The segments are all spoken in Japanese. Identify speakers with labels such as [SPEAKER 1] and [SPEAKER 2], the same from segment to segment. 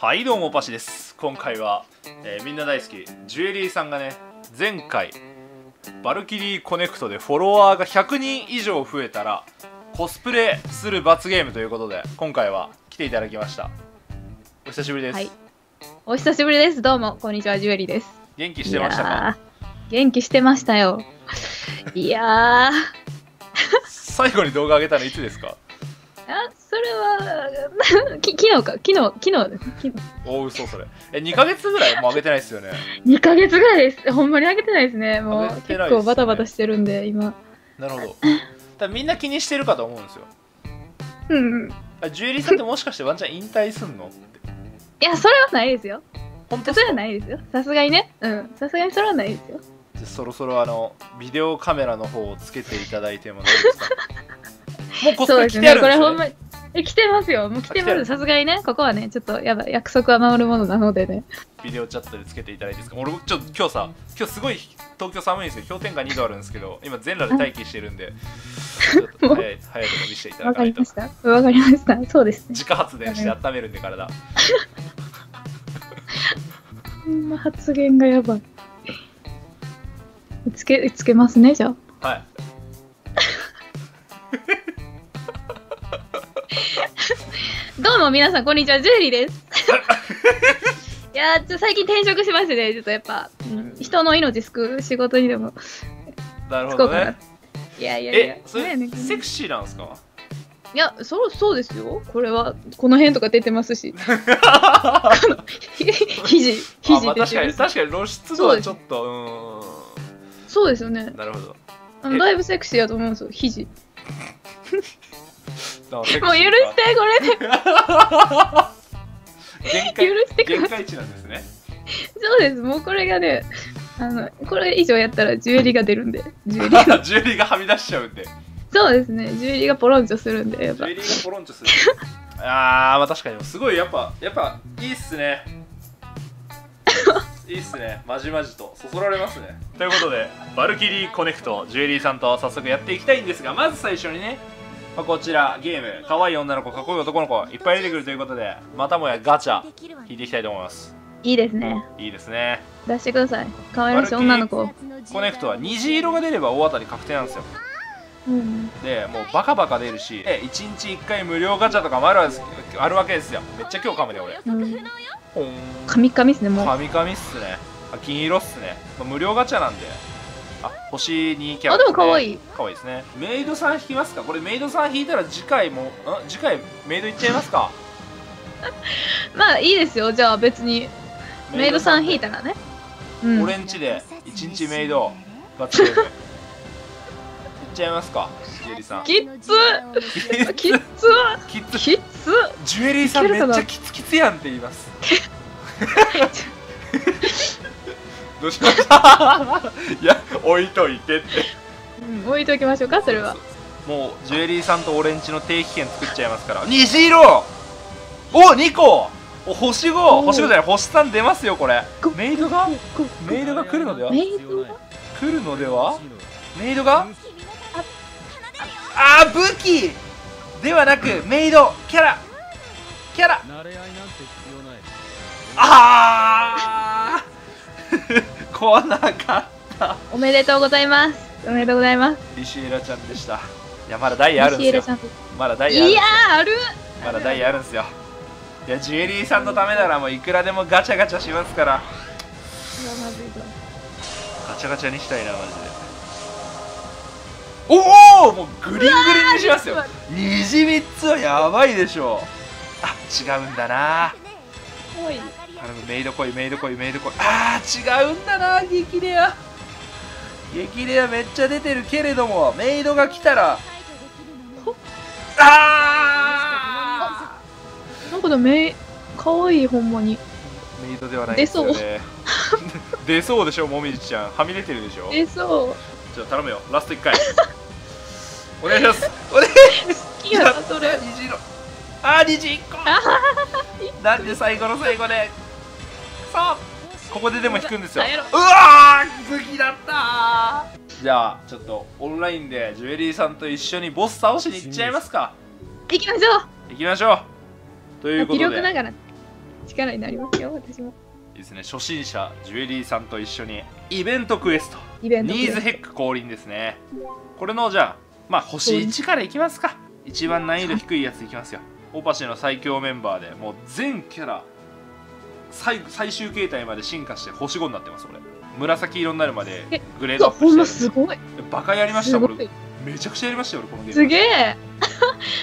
[SPEAKER 1] はいどうもおぱしです今回は、えーみんな大好きジュエリーさんがね前回バルキリーコネクトでフォロワーが100人以上増えたらコスプレする罰ゲームということで今回は来ていただきましたお久しぶりです、
[SPEAKER 2] はい。お久しぶりです。どうも、こんにちは、ジュエリーです。
[SPEAKER 1] 元気してましたか？
[SPEAKER 2] 元気してましたよ。いやー、
[SPEAKER 1] 最後に動画上げたのいつですか？
[SPEAKER 2] あ、それは、き 昨日か、昨日、昨日です。昨日。
[SPEAKER 1] 大嘘それえ2ヶ月ぐらいもう上げてないですよね？
[SPEAKER 2] 2ヶ月ぐらいです。ほんまにあげてないですね。もう、
[SPEAKER 1] 上げて
[SPEAKER 2] 結構バタバタしてるんで、今。
[SPEAKER 1] なるほど多分みんな気にしてるかと思うんですよ
[SPEAKER 2] うんうん。い
[SPEAKER 1] あジュエリーさんってもしかしてワンチャン引退すんのって
[SPEAKER 2] や、それはないですよ。
[SPEAKER 1] 本当
[SPEAKER 2] それはないですよ。さすがにね。うん。さすがにそれはないですよ。
[SPEAKER 1] じゃあそろそろあのビデオカメラの方をつけていただいても大丈夫ですか？もうコスプレ着
[SPEAKER 2] そうですね。
[SPEAKER 1] てあるんですよ、ね。
[SPEAKER 2] え、来てますよ。もう来て
[SPEAKER 1] あ来てる
[SPEAKER 2] ます。さすがにね、ここはね、ちょっとやばい。約束は守るものなのでね。
[SPEAKER 1] ビデオチャットでつけていただいていいですか？俺ちょっと今日さ今日すごい東京寒いんですよ氷点下2度あるんですけど今全裸で待機してるんで ちょっと早い早いとこ見せていただ
[SPEAKER 2] わ
[SPEAKER 1] かないと
[SPEAKER 2] かりました。わかりました。そうですね。
[SPEAKER 1] 自家発電して温めるんで 体
[SPEAKER 2] こんな発言がやばい。つけ、つけますね、じゃあ。
[SPEAKER 1] はい
[SPEAKER 2] どうも皆さん、こんにちは、ジュエリーです。いやー、ちょ最近転職しましてね、ちょっとやっぱ、うん人の命救う仕事にでも
[SPEAKER 1] なるほど。ね
[SPEAKER 2] いやいやいや
[SPEAKER 1] え、それ
[SPEAKER 2] ね
[SPEAKER 1] セクシーなんですか？
[SPEAKER 2] いや、そう、そうですよ。これは、この辺とか出てますし。ひ肘、
[SPEAKER 1] あ
[SPEAKER 2] 肘
[SPEAKER 1] まあ確か。に確かに露出度はちょっとう
[SPEAKER 2] そうですよね。
[SPEAKER 1] なるほど
[SPEAKER 2] だいぶセクシーやと思うんですよ、肘。
[SPEAKER 1] もう許
[SPEAKER 2] もう許して、これで。
[SPEAKER 1] 限界
[SPEAKER 2] 許してください。
[SPEAKER 1] 限界値なんですね。
[SPEAKER 2] そうです、もうこれがね、あの、これ以上やったらジュエリーが出るんで、ジュエリーが。
[SPEAKER 1] ジュエリーがはみ出しちゃうんで。
[SPEAKER 2] そうですね、ジュエリーがポロンチョするんで、やっぱ。
[SPEAKER 1] ジュエ。リーがポロンチョする。あーまあ確かに。すごいやっぱやっぱいいっすね。いいっすね。まじまじと。そそられますね。ということでバルキリーコネクトジュエリーさんと早速やっていきたいんですがまず最初にね、まあ、こちらゲーム可愛い女の子かっこいい男の子いっぱい出てくるということでまたもやガチャ引いていきたいと思います
[SPEAKER 2] いいですね。
[SPEAKER 1] いいですね
[SPEAKER 2] 出してください。可愛らしい女の子。
[SPEAKER 1] コネクトは虹色が出れば大当たり確定なんですよ
[SPEAKER 2] うん。
[SPEAKER 1] でもうバカバカ出るし1日1回無料ガチャとかもあるわけですあるわけですよめっちゃ今日噛むね俺
[SPEAKER 2] うん。
[SPEAKER 1] ほん
[SPEAKER 2] カミカミっすね、もう。
[SPEAKER 1] カミカミっすねあ金色っすね、まあ、無料ガチャなんであ星2キャラ、
[SPEAKER 2] あでも可愛い。
[SPEAKER 1] 可愛いですね。メイドさん引きますか？これメイドさん引いたら次回もん？次回メイドいっちゃいますか？
[SPEAKER 2] まあいいですよ、じゃあ別に。メイドさん引いたらね。うん。
[SPEAKER 1] 俺んちで1日メイド。罰ゲームいっちゃいますか？ジュエリーさん。
[SPEAKER 2] きっつ。きっつ。
[SPEAKER 1] きっつ
[SPEAKER 2] きっつ。
[SPEAKER 1] ジュエリーさんめっちゃキツキツやんって言います どうしました？いや置いといてって。
[SPEAKER 2] うん、置いときましょうか、それは。
[SPEAKER 1] もうジュエリーさんと俺んちの定期券作っちゃいますから。虹色お2個お星5
[SPEAKER 2] おー。
[SPEAKER 1] 星5じゃない星3出ますよこれ。
[SPEAKER 2] ご
[SPEAKER 1] メイドが？
[SPEAKER 2] こ
[SPEAKER 1] メイドが来るのでは？
[SPEAKER 2] メイドが？
[SPEAKER 1] 来るのでは？メイドが？あー武器!ではなくメイドキャラ。キャラ。
[SPEAKER 3] 慣れ合いなんて必要ない。
[SPEAKER 1] あー来なかった。
[SPEAKER 2] おめでとうございます。おめでとうございます。
[SPEAKER 1] リシエラちゃんでした。いやまだダイヤあるんですよ。まだダイヤあるん
[SPEAKER 2] いやある。
[SPEAKER 1] まだダイヤあるんですよ。いやジュエリーさんのためならもういくらでもガチャガチャしますから。ガチャガチャにしたいなマジで。おおもうグリングリンにしますよ。虹3つはやばいでしょあ違うんだな頼むメイド来いメイド来いメイド来い。あー違うんだな激レア。激レアめっちゃ出てるけれどもメイドが来たら。あ
[SPEAKER 2] なんかでもめかわいいほんまに。
[SPEAKER 1] ーメイドではないですよね。出そう。でしょもみじちゃん。はみ出てるでしょ？
[SPEAKER 2] えそう。
[SPEAKER 1] じゃあ頼むよ。ラスト1回。お願いします。お願い
[SPEAKER 2] 好きやなそれ。
[SPEAKER 1] 虹色。あー虹1個。
[SPEAKER 2] あ
[SPEAKER 1] なんで最後の最後でさあここででも引くんですよ。う。わー武器だったー。じゃあちょっとオンラインでジュエリーさんと一緒にボス倒しに行っちゃいますか。
[SPEAKER 2] 行きましょう。
[SPEAKER 1] 行きましょう。ということ
[SPEAKER 2] 気力な
[SPEAKER 1] で
[SPEAKER 2] がら力になりますよ私も。
[SPEAKER 1] いいですね初心者ジュエリーさんと一緒にイベントクエスト。
[SPEAKER 2] イベント
[SPEAKER 1] ニーズヘック降臨ですね。これのじゃあまあ星1からいきますか。一番難易度低いやついきますよ。オパシの最強メンバーでもう全キャラ最最終形態まで進化して星5になってます俺。紫色になるまで
[SPEAKER 2] え
[SPEAKER 1] グレードアッ
[SPEAKER 2] ほんま
[SPEAKER 1] プしてる。
[SPEAKER 2] すごい。
[SPEAKER 1] バカやりました俺。めちゃくちゃやりましたよ俺このゲーム。
[SPEAKER 2] すげえ。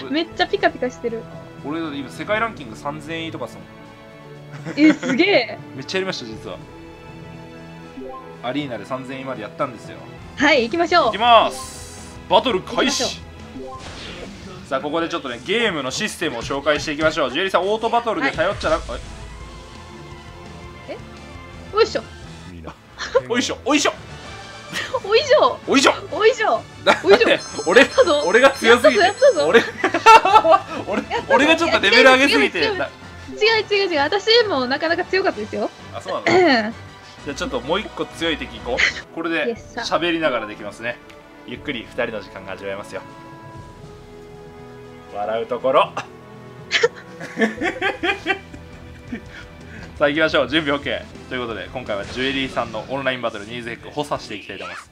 [SPEAKER 1] 俺。
[SPEAKER 2] めっちゃピカピカしてる。
[SPEAKER 1] 俺今世界ランキング3000位とかっすもん。
[SPEAKER 2] えすげえ。
[SPEAKER 1] めっちゃやりました実は。アリーナで3000位までやったんですよ。
[SPEAKER 2] はい行きましょ
[SPEAKER 1] いうきます。バトル開始。さあここでちょっとねゲームのシステムを紹介していきましょう。ジュエリーさんオートバトルで頼っちゃな、
[SPEAKER 2] よい
[SPEAKER 1] おいしょおいしょ。
[SPEAKER 2] おいしょ。
[SPEAKER 1] おいしょ。
[SPEAKER 2] おいしょ。おいしょ。
[SPEAKER 1] 俺俺が強すぎて。
[SPEAKER 2] やったぞ。
[SPEAKER 1] 俺 俺俺がちょっとレベル上げすぎて。
[SPEAKER 2] 違う違う
[SPEAKER 1] な
[SPEAKER 2] 違う。違う違う。私もなかなか強かったですよ。
[SPEAKER 1] あそうなの？
[SPEAKER 2] う ん
[SPEAKER 1] じゃあちょっともう一個強い敵いこう。これで.喋りながらできますね。ゆっくり二人の時間が味わえますよ。笑うところさあ行きましょう。準備 OK ということで今回はジュエリーさんのオンラインバトルニーズヘックを補佐していきたいと思います。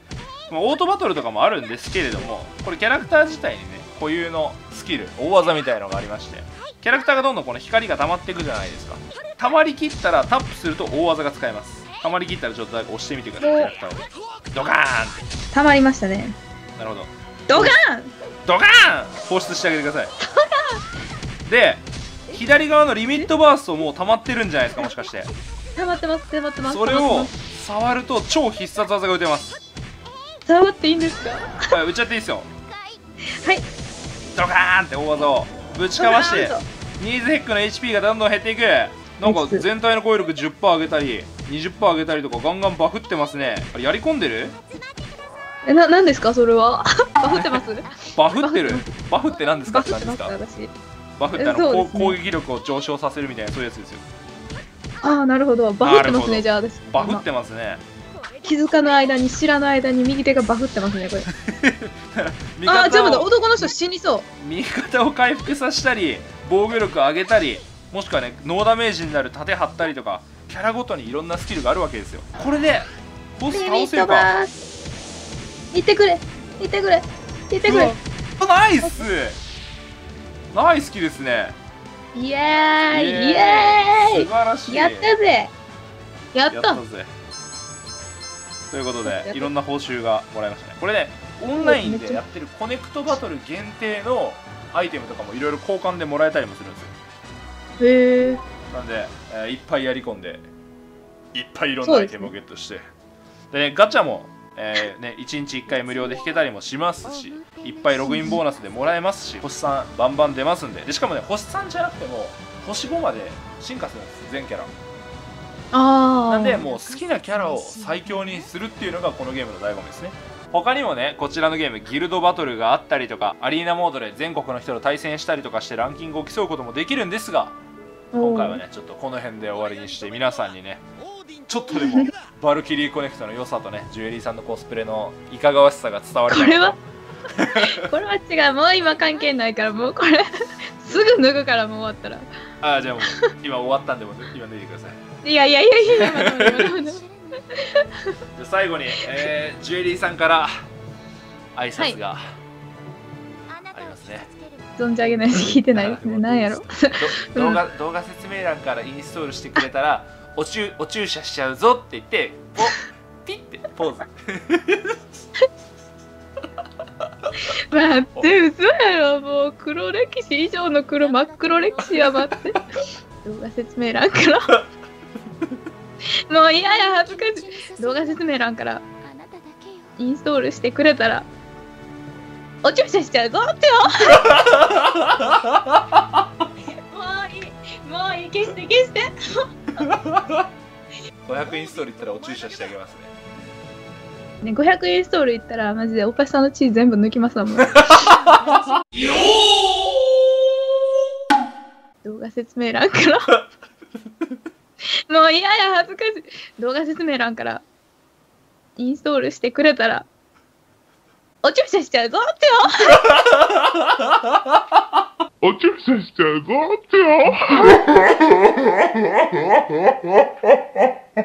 [SPEAKER 1] まあオートバトルとかもあるんですけれどもこれキャラクター自体にね固有のスキル大技みたいのがありましてキャラクターがどんどんこの光が溜まっていくじゃないですか。溜まりきったらタップすると大技が使えます。溜まりきったらちょっとだけ押してみてください。キャラクターを。ドカーンって。
[SPEAKER 2] たまりましたね。
[SPEAKER 1] なるほど。
[SPEAKER 2] ドカン
[SPEAKER 1] ドカーン！放出してあげてください。で左側のリミットバーストもう溜まってるんじゃないですかもしかして。
[SPEAKER 2] たまってますたまってます。
[SPEAKER 1] それを触ると超必殺技が打てます。
[SPEAKER 2] 触っていいんですか？
[SPEAKER 1] はい打っちゃっていいですよ。
[SPEAKER 2] はい。
[SPEAKER 1] ドカーンって大技を。ぶちかわしてニーズヘックの HP がどんどん減っていく。なんか全体の攻撃力10%上げたり20%上げたりとかガンガンバフってますね。あれやり込んでる？
[SPEAKER 2] えな何ですか？それは。バフってます？
[SPEAKER 1] バフってる。バフって何ですか？
[SPEAKER 2] って
[SPEAKER 1] 何ですか？
[SPEAKER 2] 私
[SPEAKER 1] バフってあの、
[SPEAKER 2] ね。
[SPEAKER 1] 攻撃力を上昇させるみたいなそういうやつですよ。
[SPEAKER 2] ああなるほど。バフってますねじゃあ私。
[SPEAKER 1] バフってますね。
[SPEAKER 2] 気づかぬ間に知らぬ間に右手がバフってますねこれ。
[SPEAKER 1] 味
[SPEAKER 2] ああちょっと待って
[SPEAKER 1] 方を
[SPEAKER 2] 男の人死にそう。
[SPEAKER 1] 味方を回復させたり防御力上げたりもしくはねノーダメージになる盾張ったりとかキャラごとにいろんなスキルがあるわけですよ。これでボス倒せるか？
[SPEAKER 2] 行ってくれ。行ってくれ。行ってくれ。
[SPEAKER 1] ナイスナイスキルですね。
[SPEAKER 2] イエーイイエー
[SPEAKER 1] 素晴らしい。
[SPEAKER 2] イやったぜ。やっ
[SPEAKER 1] た。たぜ。ということで
[SPEAKER 2] た。
[SPEAKER 1] いろんな報酬がもらいましたね。これねオンラインでやってるコネクトバトル限定のアイテムとかもいろいろ交換でもらえたりもするんですよ。
[SPEAKER 2] へえ
[SPEAKER 1] なんで、えーいっぱいやり込んでいっぱいいろんなアイテムをゲットして。で,、ね、ガチャも、えーね、1日1回無料で引けたりもしますしいっぱいログインボーナスでもらえますし星3バンバン出ますんで。でしかもね星3じゃなくても星5まで進化するんです全キャラ
[SPEAKER 2] ああ
[SPEAKER 1] なんでもう好きなキャラを最強にするっていうのがこのゲームの醍醐味ですね。他にもねこちらのゲームギルドバトルがあったりとかアリーナモードで全国の人と対戦したりとかしてランキングを競うこともできるんですが今回はねちょっとこの辺で終わりにして皆さんにねちょっとでもバルキリーコネクトの良さとねジュエリーさんのコスプレのいかがわしさが伝わりたい
[SPEAKER 2] これは？これは違う。もう今関係ないからもうこれ すぐ脱ぐからもう終わったら。
[SPEAKER 1] あーじゃあもう今終わったんでもう今脱いでください。
[SPEAKER 2] いやいやいやいや
[SPEAKER 1] じゃあ最後に、えージュエリーさんから挨拶が、
[SPEAKER 3] ありますね。
[SPEAKER 2] 存じ上げないし聞いてないですねなんやろ
[SPEAKER 1] ど動画動画説明欄からインストールしてくれたらお注お注射しちゃうぞって言ってポ ピッてポーズ。
[SPEAKER 2] 待って嘘やろ。もう黒歴史以上の黒真っ黒歴史や待って。動画説明欄から。もう嫌や恥ずかしい。動画説明欄から。インストールしてくれたらお注射しちゃうぞってよ。もういいもういい消して消して
[SPEAKER 1] 500インストールいったらお注射してあげますね。
[SPEAKER 2] ね500インストールいったらマジでおぱしさんの血全部抜きますわもう 動画説明欄から。もう嫌や恥ずかしい。動画説明欄からインストールしてくれたらお注射しちゃうぞってよ
[SPEAKER 4] お注射してごってよ